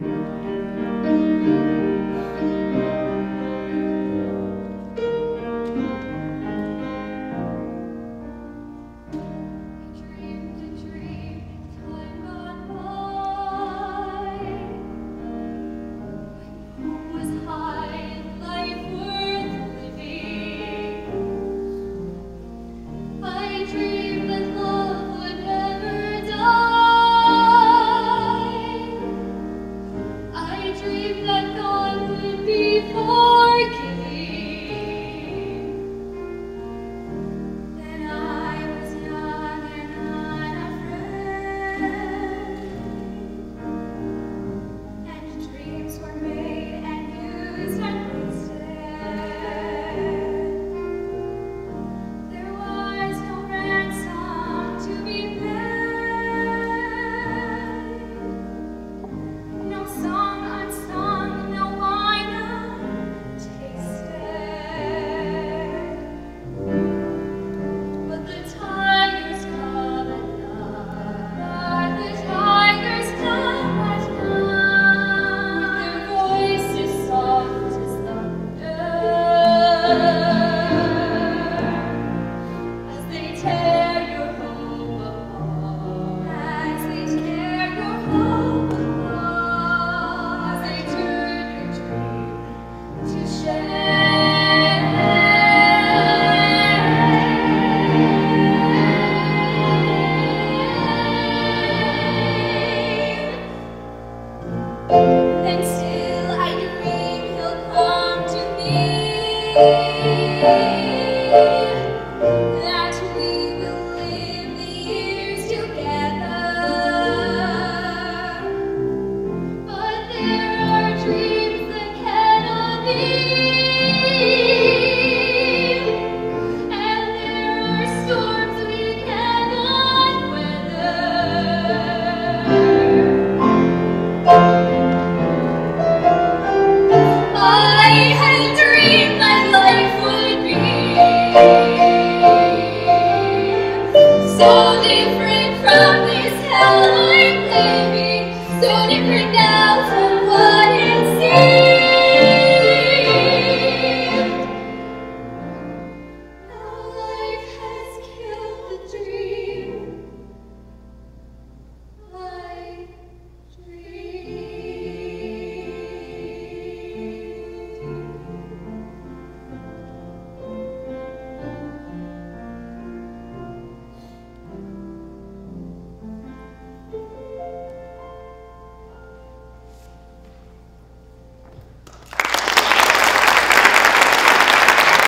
So different now from what